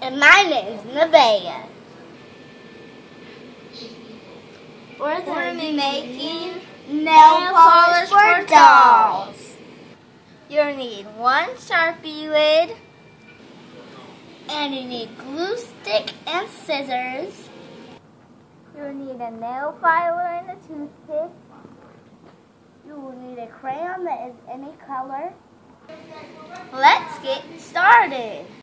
And my name is Nevaeh. We're going to be making nail polish for dolls. You'll need one Sharpie lid. And you need glue stick and scissors. You'll need a nail filer and a toothpick. You will need a crayon that is any color. Started.